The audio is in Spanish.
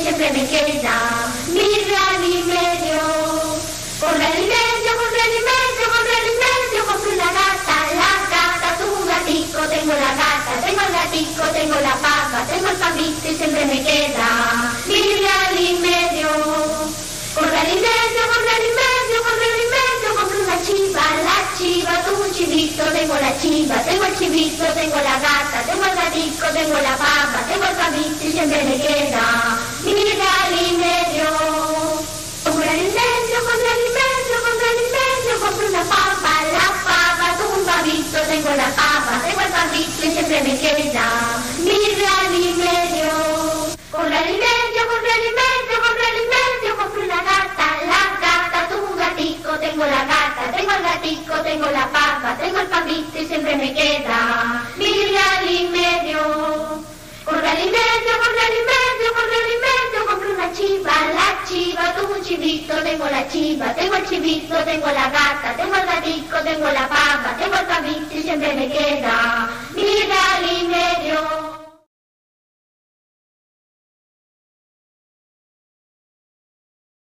el siempre me queda mi real y medio. Con y medio, con y medio, con y medio, compré una gata, la gata, un gatico, tengo la gata, tengo el gatico, tengo la papa, tengo el papito y siempre me queda mi real y medio. Con y medio, con y medio, con medio, compré una chiva, la chiva, un chivito, tengo la chiva, tengo el chivito, tengo la gata, tengo el gatico, tengo la papa, tengo el papito y siempre me queda gata, tengo la gata, tengo el tengo la papa, tengo el un chivito, tengo la gata, tengo el gatico, tengo la papa, tengo el papito y siempre me queda